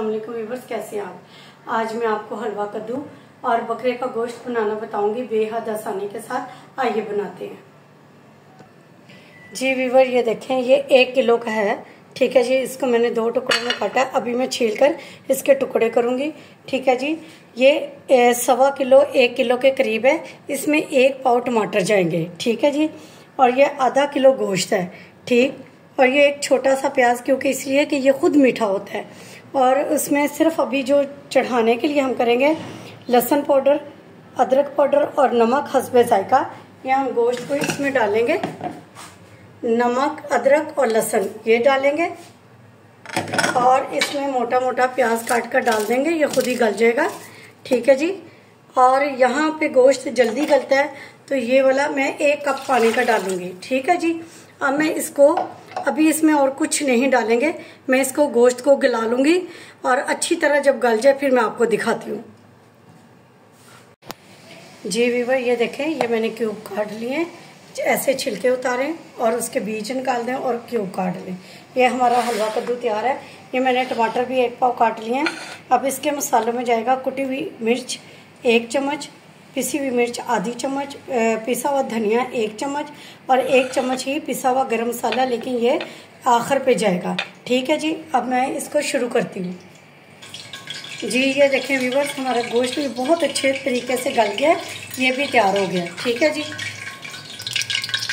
वालेकुम व्यूवर्स, कैसे आप? आज मैं आपको हलवा कद्दू और बकरे का गोश्त बनाना बताऊँगी। बेहद आसानी के साथ आइए बनाते हैं। जी वीवर ये देखें, ये एक किलो का है। ठीक है जी, इसको मैंने दो टुकड़ों में काटा। अभी मैं छील कर इसके टुकड़े करूँगी। ठीक है जी, ये सवा किलो, एक किलो के करीब है। इसमें एक पाव टमाटर जाएँगे। ठीक है जी, और ये आधा किलो गोश्त है। ठीक और ये एक छोटा सा प्याज क्योंकि इसलिए कि ये खुद मीठा होता है। और उसमें सिर्फ़ अभी जो चढ़ाने के लिए हम करेंगे, लहसुन पाउडर, अदरक पाउडर और नमक, हसबे जायका। ये हम गोश्त को इसमें डालेंगे। नमक, अदरक और लहसुन ये डालेंगे। और इसमें मोटा मोटा प्याज काट कर डाल देंगे। ये खुद ही गल जाएगा। ठीक है जी? और यहाँ पे गोश्त जल्दी गलता है तो ये वाला मैं एक कप पानी का डालूँगी। ठीक है जी? अब मैं इसको, अभी इसमें और कुछ नहीं डालेंगे। मैं इसको गोश्त को गला लूँगी और अच्छी तरह जब गल जाए, फिर मैं आपको दिखाती हूँ। जी वीवर ये देखें, ये मैंने क्यूब काट लिए। ऐसे छिलके उतारें और उसके बीज निकाल दें और क्यूब काट लें। ये हमारा हलवा कद्दू तैयार है। ये मैंने टमाटर भी एक पाव काट लिए हैं। अब इसके मसालों में जाएगा कुटी हुई मिर्च, एक चम्मच पिसी हुई मिर्च, आधी चम्मच पिसा हुआ धनिया एक चम्मच और एक चम्मच ही पिसा हुआ गरम मसाला, लेकिन ये आखिर पे जाएगा। ठीक है जी, अब मैं इसको शुरू करती हूँ। जी, ये देखें व्यूवर्स हमारा गोश्त भी बहुत अच्छे तरीके से गल गया, ये भी तैयार हो गया। ठीक है जी।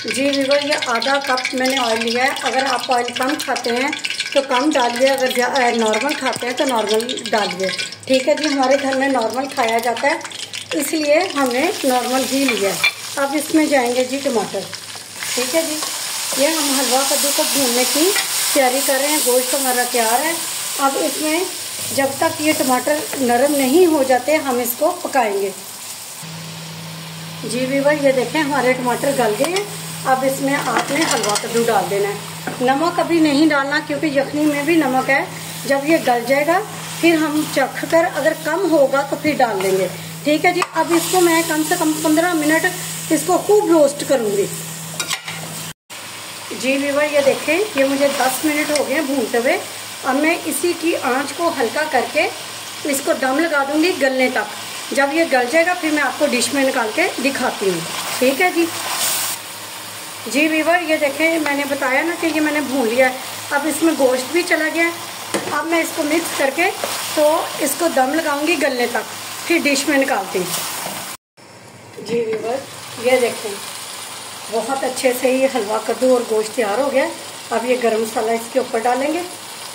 जी व्यूवर ये आधा कप मैंने ऑयल लिया है। अगर आप ऑयल कम खाते हैं तो कम डालिए। अगर नॉर्मल खाते हैं तो नॉर्मल डालिए। ठीक है जी, हमारे घर में नॉर्मल खाया जाता है। इसलिए हमने नॉर्मल ही लिया अब इसमें जाएँगे जी टमाटर। ठीक है जी? ये हम हलवा कद्दू को भूनने की तैयारी कर रहे हैं। गोश्त हमारा तैयार है। अब इसमें जब तक ये टमाटर नरम नहीं हो जाते, हम इसको पकाएँगे। जी वीवर ये देखें, हमारे टमाटर गल गए हैं। अब इसमें आपने हलवा कद्दू डाल देना है। नमक अभी नहीं डालना, क्योंकि यखनी में भी नमक है। जब ये गल जाएगा, फिर हम चख कर अगर कम होगा तो फिर डाल देंगे। ठीक है जी, अब इसको मैं कम से कम पंद्रह मिनट इसको खूब रोस्ट करूँगी। जी वीवर, ये देखें, ये मुझे दस मिनट हो गए भूनते हुए। अब मैं इसी की आँच को हल्का करके इसको दम लगा दूँगी गलने तक। जब ये गल जाएगा, फिर मैं आपको डिश में निकाल के दिखाती हूँ। ठीक है जी? जी वीवर, ये देखें, मैंने बताया ना कि ये मैंने भून लिया है। अब इसमें गोश्त भी चला गया अब मैं इसको मिक्स करके तो इसको दम लगाऊँगी गलने तक। फिर डिश में निकालती हूँ। जी वीवर ये देखें। बहुत अच्छे से ये हलवा कद्दू और गोश्त तैयार हो गया। अब ये गरम मसाला इसके ऊपर डालेंगे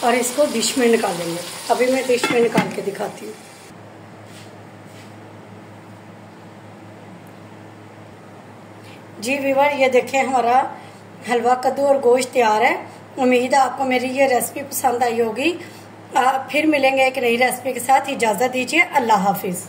और इसको डिश में निकालेंगे अभी मैं डिश में निकाल के दिखाती हूँ। जी वीवर ये देखें हमारा हलवा कद्दू और गोश्त तैयार है। उम्मीद है आपको मेरी ये रेसिपी पसंद आई होगी। फिर मिलेंगे एक नई रेसिपी के साथ। इजाज़त दीजिए। अल्लाह हाफिज़।